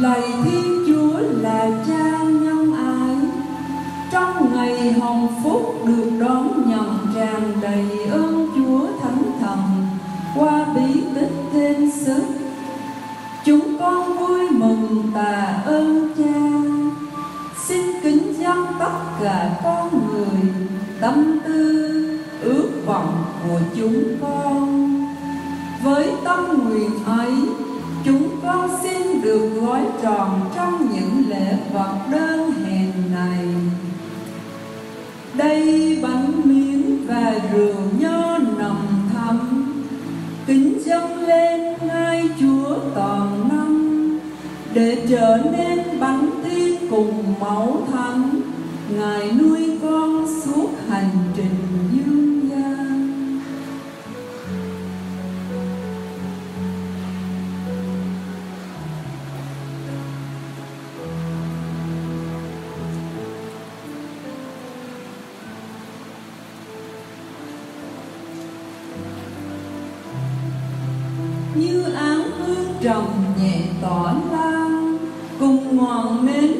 lạy thiên chúa là cha nhân ái. Trong ngày hồng phúc được đón nhận tràn đầy ơn chúa thánh thần qua bí tích thêm sức chúng con vui mừng tạ ơn cha. Xin kính dâng tất cả con người tâm tư, ước vọng của chúng con. Với tâm nguyện ấy con xin được gói tròn trong những lễ vật đơn hèn này. Đây bánh miếng và rượu nho nồng thắm, kính dâng lên ngai chúa toàn năng, để trở nên bánh tiên cùng máu thánh ngài nuôi trầm nhẹ tỏa lan cùng ngọn nến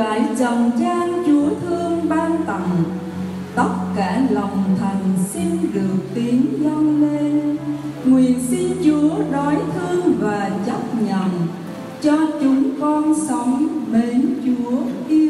của cải chồng trang chúa thương ban tặng. Tất cả lòng thành xin được tiếng dâng lên. Nguyện xin chúa đói thương và chấp nhận. Cho chúng con sống mến chúa yêu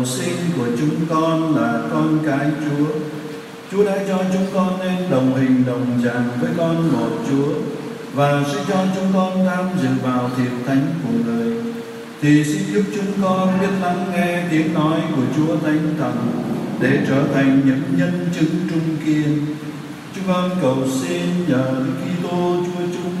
cầu xin của chúng con là con cái Chúa. Chúa đã cho chúng con nên đồng hình đồng dạng với con một Chúa và sẽ cho chúng con tham dự vào thiệp thánh của người. Thì xin giúp chúng con biết lắng nghe tiếng nói của Chúa Thánh Thần để trở thành những nhân chứng trung kiên. Chúng con cầu xin nhờ Đức Kitô Chúa chúng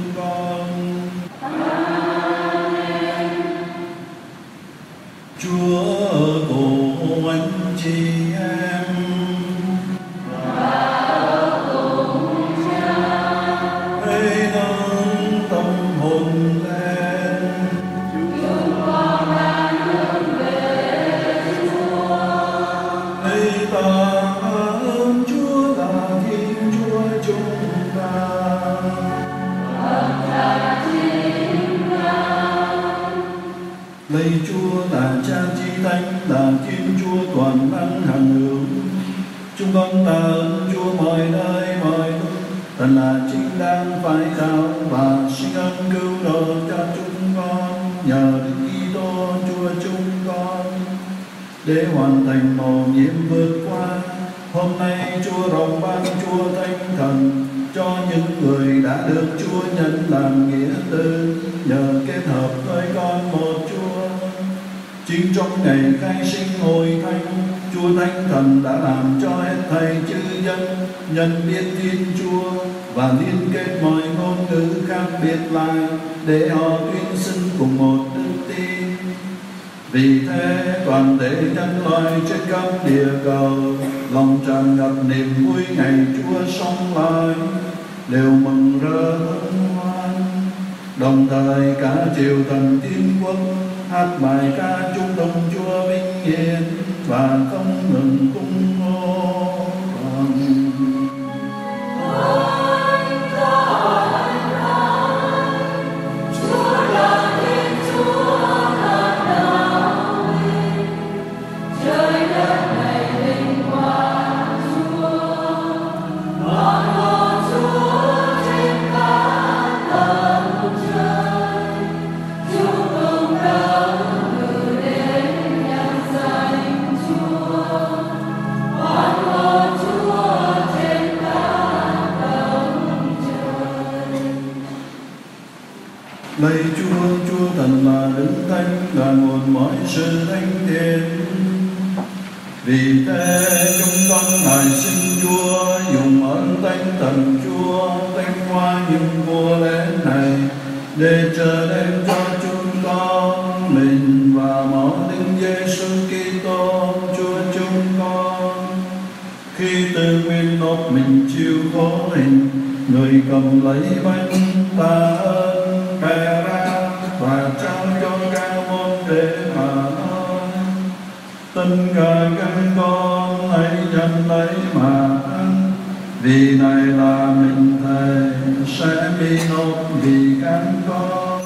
đã làm cho hết thầy chư dân nhận biết Thiên Chúa và liên kết mọi ngôn ngữ khác biệt lại để họ tuyên xưng cùng một đức tin. Vì thế, toàn thể nhân loại trên khắp địa cầu, lòng tràn ngập niềm vui ngày Chúa sống lại, đều mừng rỡ hân hoan đồng thời, cả triều thần tiên quốc hát bài ca chung đồng Chúa vinh hiển và không ngừng cung Lạy Chúa, Chúa thần là đứng thánh là nguồn mọi sự thánh thiện. Vì thế chúng con ngài xin Chúa dùng ơn thánh thần Chúa thánh qua những mùa lễ này để trở nên cho chúng con mình và máu Đức Giêsu Kitô Chúa chúng con khi từ nguyên nộp mình chịu khổ hình người cầm lấy bánh ta ơi bè ra và trao cho ca môn để mà nói tất các con hãy nhận lấy mà ăn vì này là mình thầy sẽ bị nộp vì các con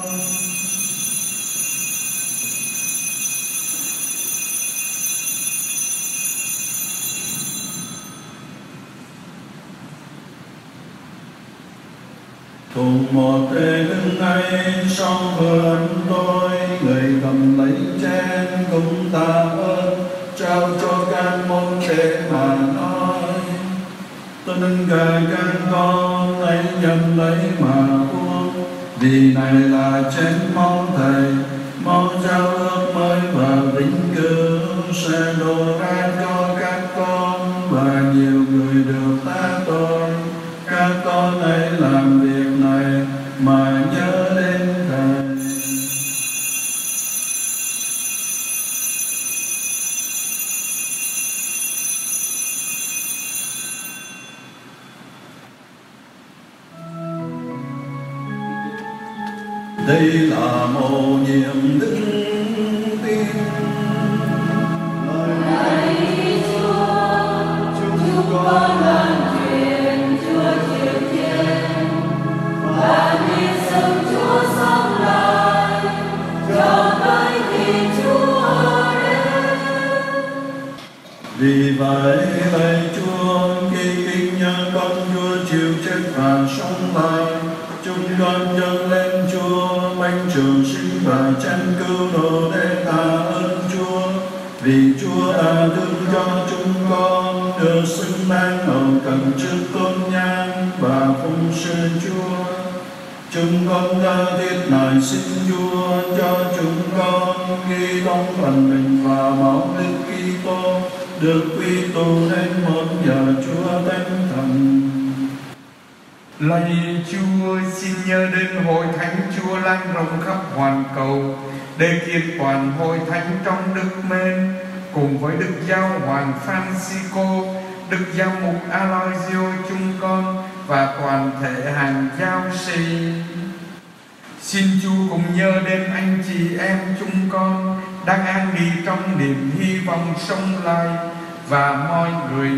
cùng một tê đứng ấy song hơn tôi, người cầm lấy chén cũng tạ ơn, trao cho các môn để mà nói. Tất cả các con hãy nhận lấy mà uống, vì này là chén mong thầy. Mong giao ước mới và vĩnh cửu sẽ đổ ra cho con vì lạy chúa, khi kinh nhân con chúa chịu chết và sống lại chúng con dâng lên chúa bánh trường sinh và chân cứu độ để tạ ơn chúa. Vì chúa đã đứng cho chúng con được xứng đáng hầu cần trước tôn nhang và phụng sự chúa. Chúng con đã thiết nài xin chúa cho chúng con, ghi trong phần mình và máu đức Kitô được quy tụ đến một nhà chúa thánh thần Lạy Chúa, xin nhớ đến hội thánh Chúa lan rộng khắp hoàn cầu để kiện toàn hội thánh trong đức mến cùng với Đức Giáo Hoàng Francisco, Đức Giáo mục Aloysio chúng con và toàn thể hàng giáo sĩ. Xin Chúa cùng nhớ đến anh chị em chúng con đang an nghỉ trong niềm hy vọng sông lai và mọi người,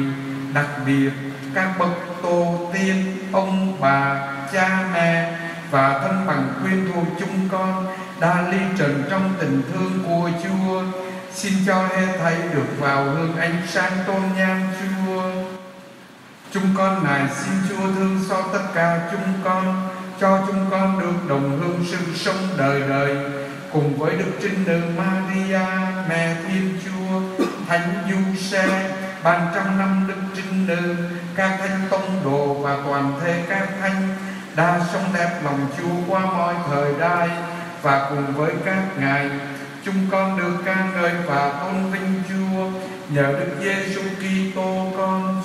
đặc biệt các bậc tổ tiên, ông bà, cha mẹ và thân bằng quyên thuộc chúng con đã ly trần trong tình thương của Chúa. Xin cho hết thảy được vào hương ánh sáng tôn nhang Chúa. Chúng con này xin Chúa thương xót tất cả chúng con, cho chúng con được đồng hương sự sống đời đời cùng với Đức Trinh Nữ Maria, Mẹ Thiên Chúa, Thánh Du Xe, ban trăm năm Đức Trinh Nữ, các thánh tông đồ và toàn thể các thánh đã sống đẹp lòng Chúa qua mọi thời đại và cùng với các ngài. Chúng con được ca ngợi và tôn vinh Chúa. Nhờ Đức Giêsu Kitô con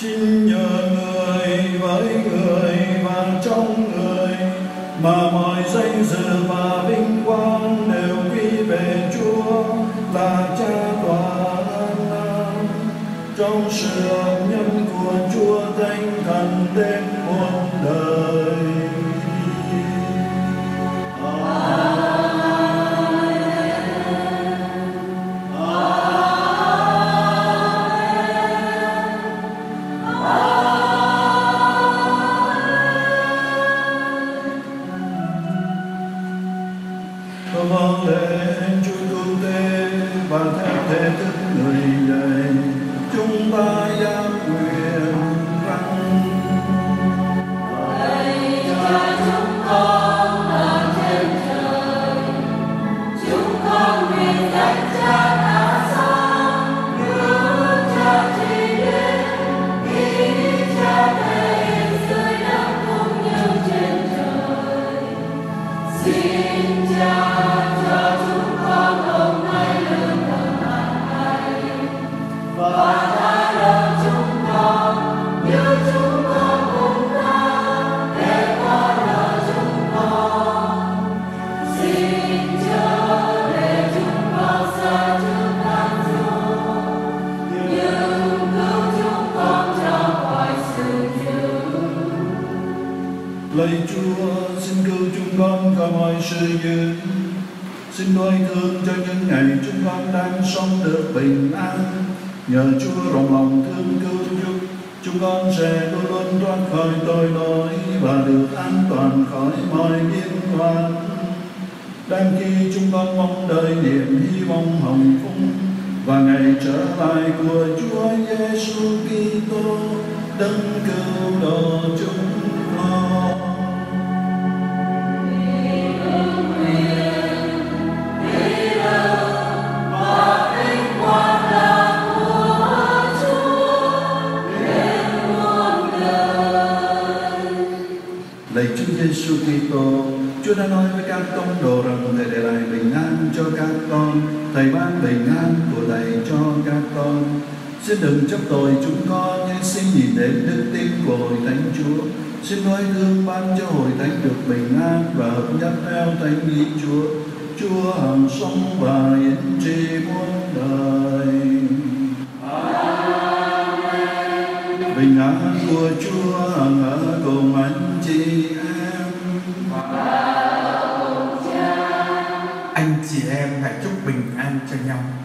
chính nhờ người với người và trong người, mà mọi danh dự và vinh quang đều quy về Chúa là Cha toàn năng trong sự hợp nhân của Chúa Thánh Thần đến muôn đời. Sư mọi. Xin đôi thương cho những ngày chúng con đang sống được bình an. Nhờ Chúa rộng lòng thương cứu giúp, chúng con sẽ luôn luôn thoát khỏi tội lỗi và được an toàn khỏi mọi biến hoạn Đang khi chúng con mong đợi niềm hy vọng hồng phúc và ngày trở lại của Chúa Giêsu Kitô đấng cứu độ chúng Giêsu Kitô. Chúa đã nói với các tông đồ rằng Thầy để lại bình an cho các con, Thầy ban bình an của Thầy cho các con. Xin đừng chấp tội chúng con, nhưng xin nhìn đến đức tin của Hội Thánh Chúa. Xin nói thương ban cho Hội Thánh được bình an và hợp nhất theo Thánh Lý Chúa. Chúa hằng sống và hiển trị muôn đời. Amen. Bình an của Chúa hằng ở 不样。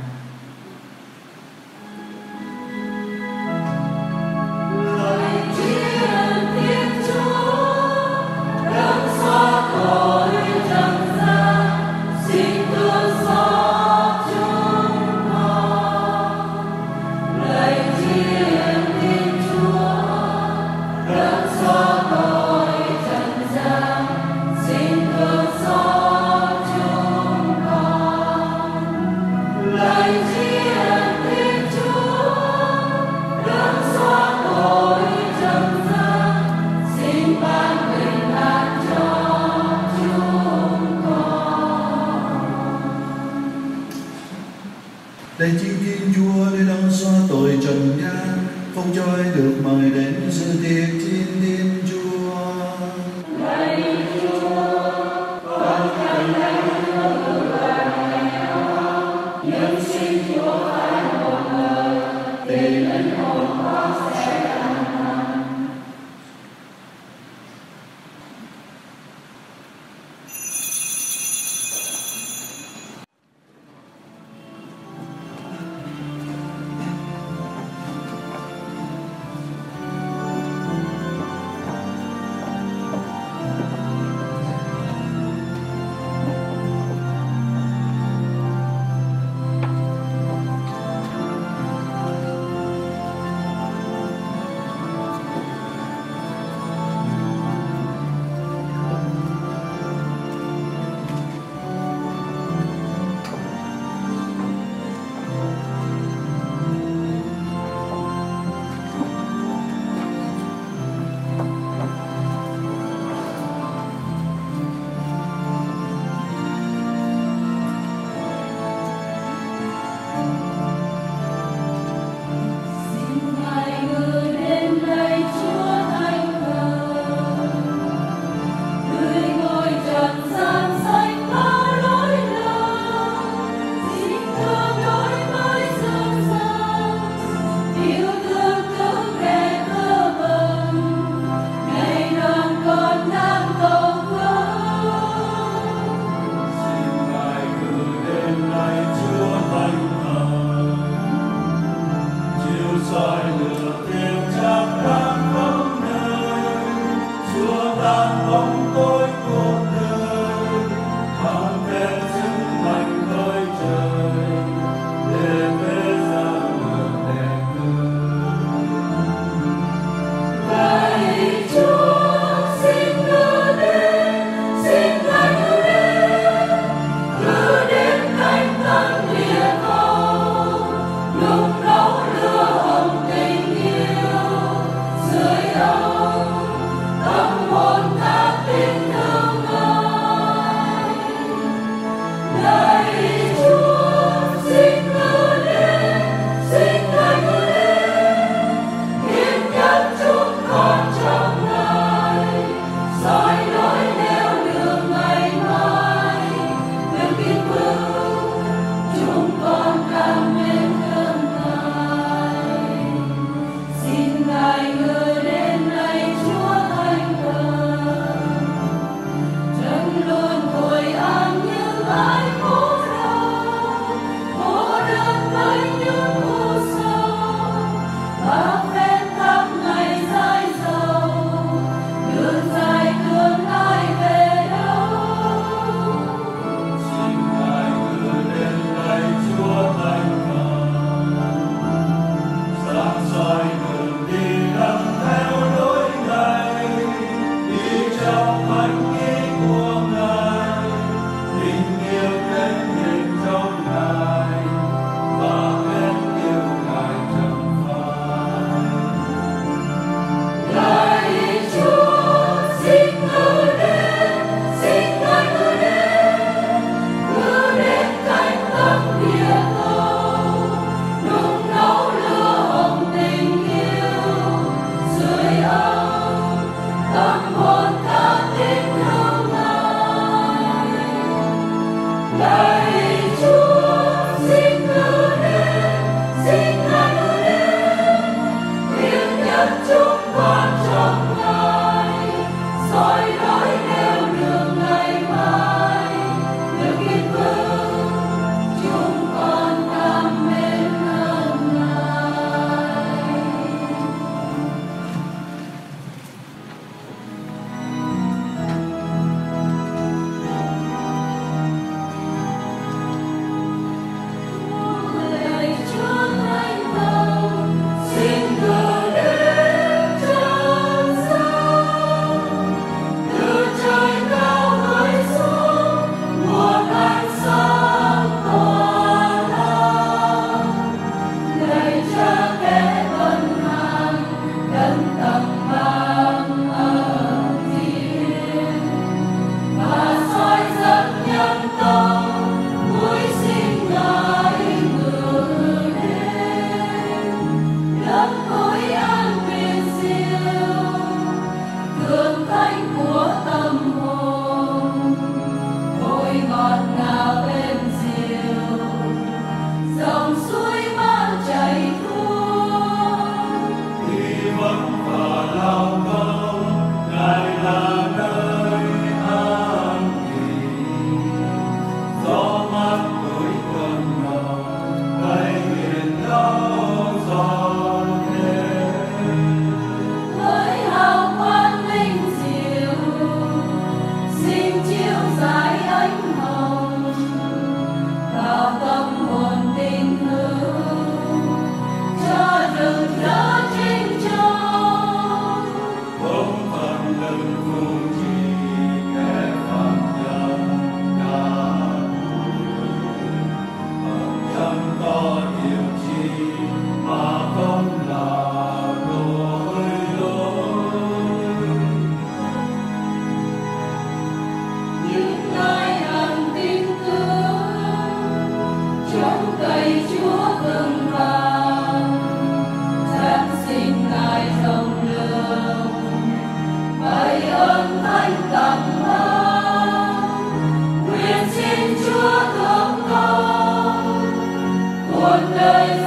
đời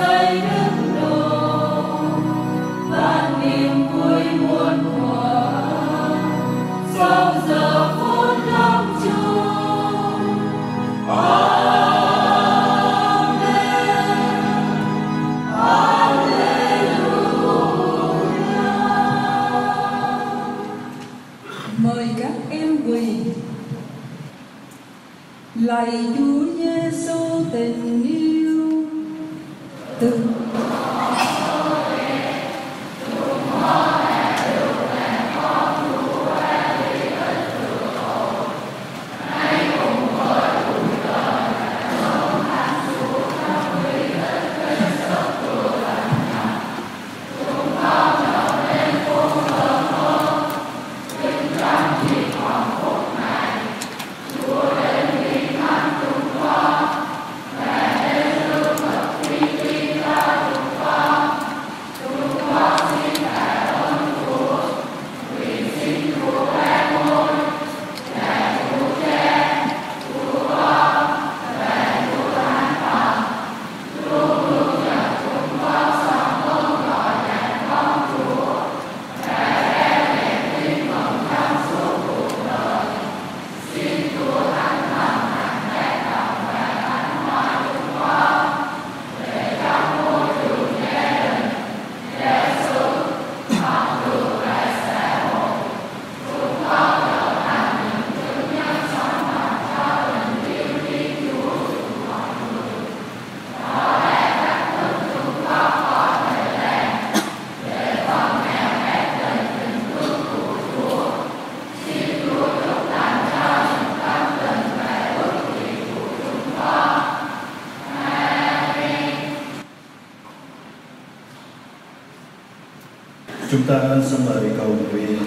Chúng ta xin mời cầu nguyện.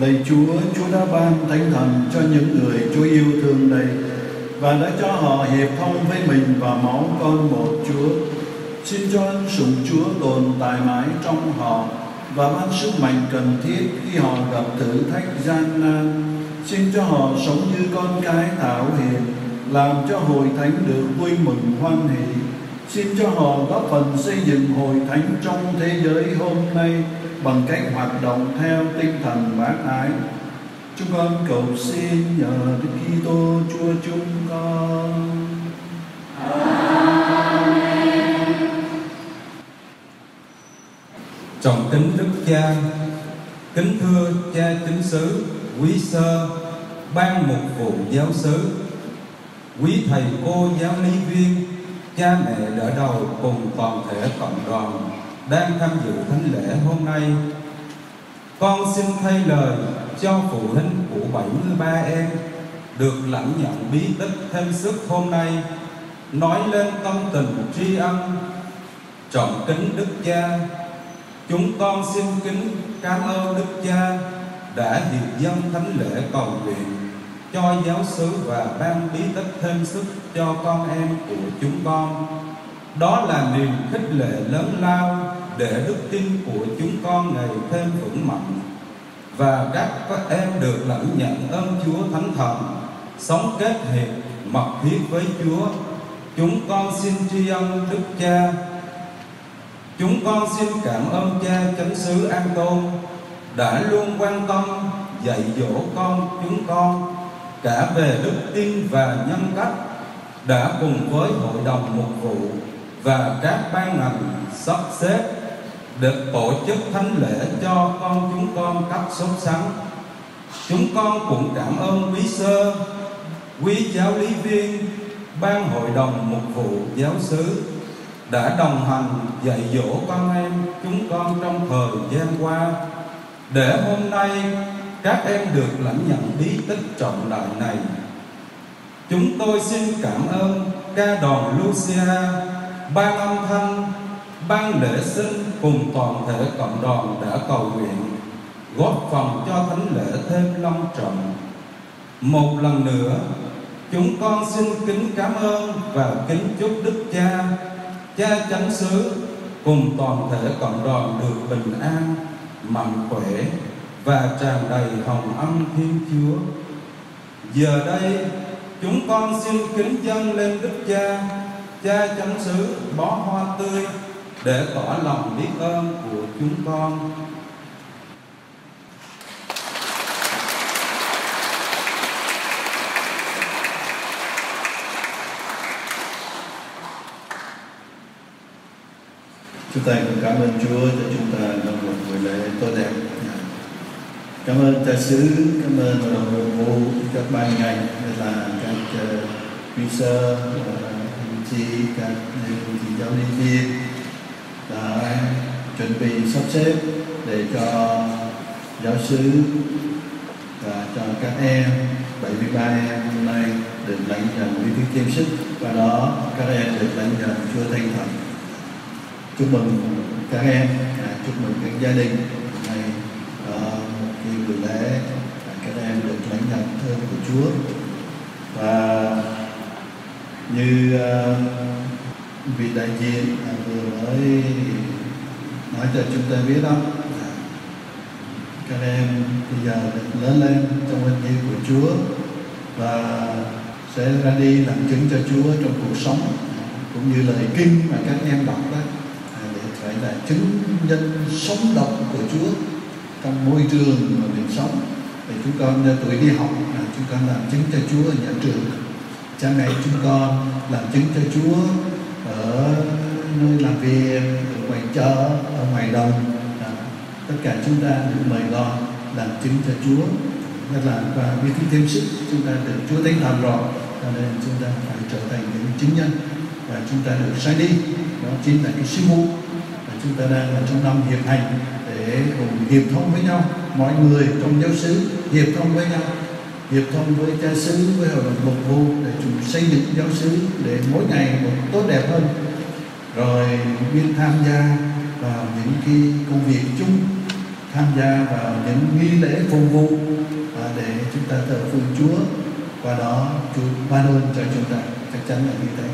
Lạy Chúa, Chúa đã ban thánh thần cho những người Chúa yêu thương này và đã cho họ hiệp thông với mình và máu con một Chúa. Xin cho ân sủng Chúa tồn tại mãi trong họ và ban sức mạnh cần thiết khi họ gặp thử thách gian nan. Xin cho họ sống như con cái thảo hiền, làm cho hội thánh được vui mừng hoan hỷ Xin cho họ góp phần xây dựng hội thánh trong thế giới hôm nay bằng cách hoạt động theo tinh thần bác ái. Chúng con cầu xin nhờ Đức Kitô Chúa chúng con. Trọng kính Đức Cha, kính thưa cha chính sứ, quý sơ, ban mục vụ giáo sứ, quý thầy cô giáo lý viên, cha mẹ đỡ đầu cùng toàn thể cộng đoàn đang tham dự thánh lễ hôm nay. Con xin thay lời cho phụ huynh của 73 em được lãnh nhận bí tích thêm sức hôm nay. Nói lên tâm tình tri ân, trọng kính đức cha. Chúng con xin kính cảm ơn đức cha đã hiệp dân thánh lễ cầu nguyện cho giáo xứ và ban bí tích thêm sức cho con em của chúng con. Đó là niềm khích lệ lớn lao để đức tin của chúng con ngày thêm vững mạnh và các các em được lãnh nhận ơn Chúa Thánh Thần, sống kết hiệp mật thiết với Chúa. Chúng con xin tri ân Đức Cha. Chúng con xin cảm ơn Cha Chánh xứ An Tôn đã luôn quan tâm, dạy dỗ con chúng con cả về đức tin và nhân cách đã cùng với hội đồng mục vụ và các ban ngành sắp xếp được tổ chức thánh lễ cho con chúng con cách sốt sắng. Chúng con cũng cảm ơn quý sơ, quý giáo lý viên, ban hội đồng mục vụ giáo xứ đã đồng hành dạy dỗ con em chúng con trong thời gian qua để hôm nay các em được lãnh nhận bí tích trọng đại này. Chúng tôi xin cảm ơn ca đoàn Lucia, ban âm thanh, ban lễ sinh cùng toàn thể cộng đoàn đã cầu nguyện góp phần cho thánh lễ thêm long trọng. Một lần nữa, chúng con xin kính cảm ơn và kính chúc Đức Cha, Cha Chánh xứ cùng toàn thể cộng đoàn được bình an, mạnh khỏe và tràn đầy hồng ân Thiên Chúa. Giờ đây, chúng con xin kính dâng lên Đức Cha, Cha chánh xứ bó hoa tươi để tỏ lòng biết ơn của chúng con. Chúng ta cũng cảm ơn Chúa cho chúng ta có một buổi lễ tốt đẹp cảm ơn cha xứ cảm ơn hội đồng nội vụ các ban ngành như là các uh, quý sơ anh chị các anh chị giáo lý viên đã chuẩn bị sắp xếp để cho giáo sứ và cho các em 73 em hôm nay được lãnh nhận lý thức thêm sức và đó các em được lãnh nhận Chúa thanh Thần. Chúc mừng các em à, chúc mừng các gia đình hôm nay uh, khi buổi lễ à, các em được ơn của Chúa. Và như uh, vị đại diện à, vừa mới nói cho chúng ta biết đó các em bây giờ được lớn lên trong ơn như của Chúa và sẽ ra đi làm chứng cho Chúa trong cuộc sống cũng như lời kinh mà các em đọc đó để phải là chứng nhân sống động của Chúa trong môi trường mà mình sống. Để chúng con ờ, tuổi đi học là chúng con làm chứng cho Chúa ở nhà trường. Cha mẹ chúng con làm chứng cho Chúa ở nơi làm việc ở ngoài chợ ở ngoài đồng. À, tất cả chúng ta được mời gọi làm chứng cho Chúa. Nên là và vì khi thêm sức chúng ta được Chúa Thánh làm rõ. cho nên chúng ta phải trở thành những chứng nhân và chúng ta được sai đi. Đó chính là cái sứ vụ và chúng ta đang ở trong năm hiệp hành để cùng hiệp thông với nhau. Mọi người trong giáo xứ hiệp thông với nhau hiệp thông với cha xứ với hội đồng mục vụ để chúng xây dựng giáo xứ để mỗi ngày một tốt đẹp hơn. Rồi biết tham gia vào những cái công việc chung tham gia vào những nghi lễ phục vụ và để chúng ta thờ phượng Chúa. Qua đó Chúa ban ơn cho chúng ta chắc chắn là như thế.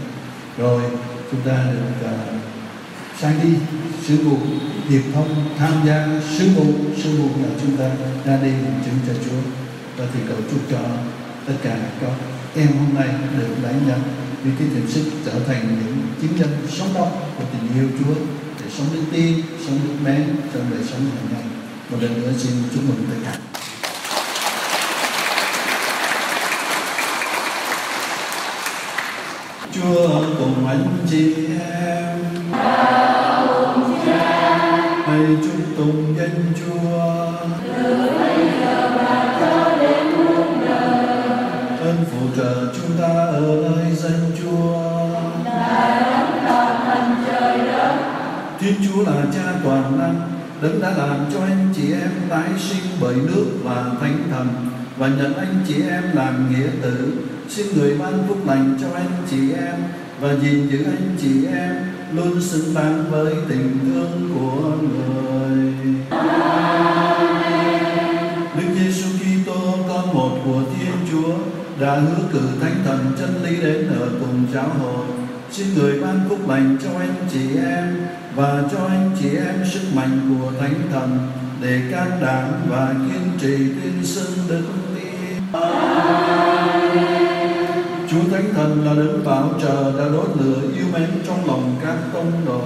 Rồi chúng ta được uh, sang đi sứ vụ hiệp thông tham gia sứ vụ sứ vụ là chúng ta ra đi làm chứng cho Chúa và thì cầu chúc cho tất cả các em hôm nay được lãnh nhận vì cái tiềm sức trở thành những chứng nhân sống động của tình yêu Chúa để sống đức tin, sống đức mến trong đời sống hàng ngày. Một lần nữa xin chúc mừng tất cả. Chúa cùng anh chị em Hãy tùng tụng danh Chúa. Ơn phù trợ chúng ta ở nơi danh Chúa. Thiên Chúa là cha toàn năng, Đấng đã làm cho anh chị em tái sinh bởi nước và thánh thần. Và nhận anh chị em làm nghĩa tử, Xin người ban phúc lành cho anh chị em Và gìn giữ anh chị em. Luôn xứng đáng với tình thương của người Đức Giêsu Kitô con một của Thiên Chúa, đã hứa cử Thánh Thần chân lý đến ở cùng giáo hội. Xin người ban phúc lành cho anh chị em và cho anh chị em sức mạnh của Thánh Thần để can đảm và kiên trì tin xưng đức Chúa Thánh Thần là đấng bảo trợ, đã đốt lửa yêu mến trong lòng các tông đồ.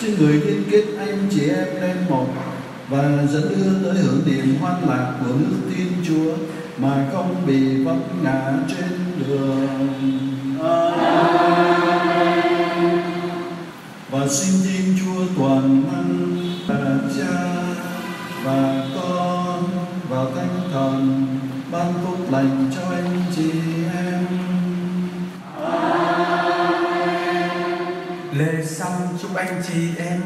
Xin người liên kết anh chị em lên một và dẫn đưa tới hưởng niềm hoan lạc của nước tin Chúa mà không bị vấp ngã trên đường. Và xin tin Chúa toàn năng là Cha, và Con và Thánh Thần, ban phúc lành cho 20 and